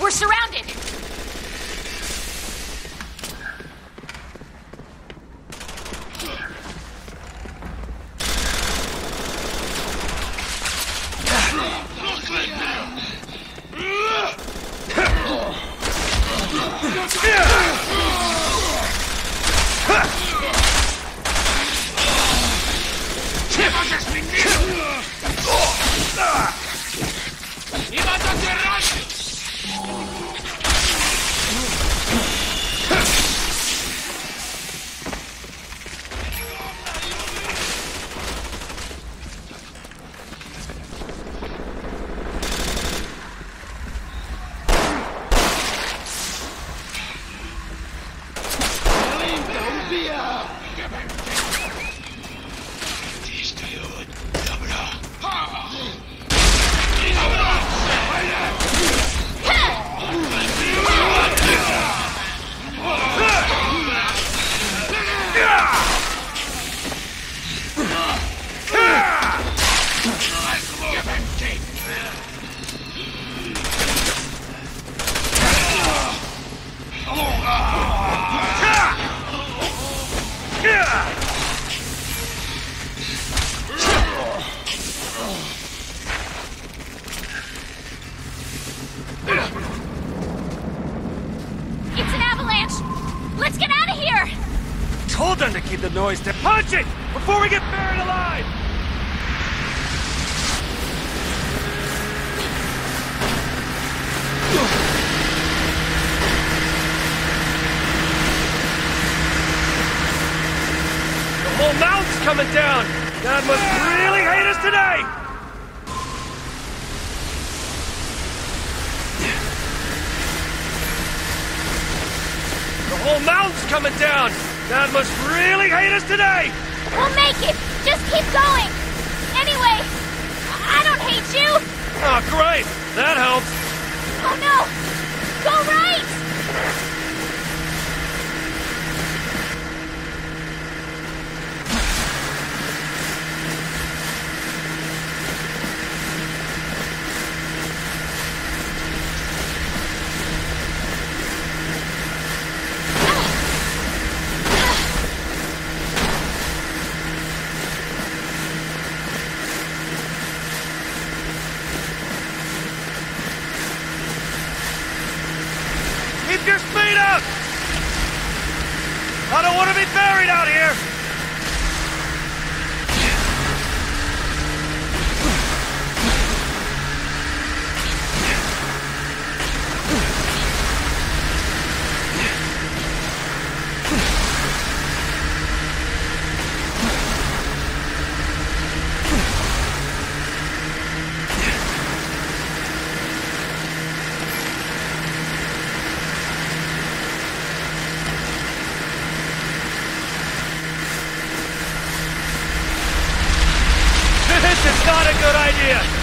We're surrounded! Them to keep the noise down. Punch it! Before we get buried alive! The whole mountain's coming down! God must really hate us today! The whole mountain's coming down! God must really hate us today! We'll make it! Just keep going! Anyway, I don't hate you! Oh, great! That helps! Oh no! Up! I don't want to be buried out here! Is not a good idea!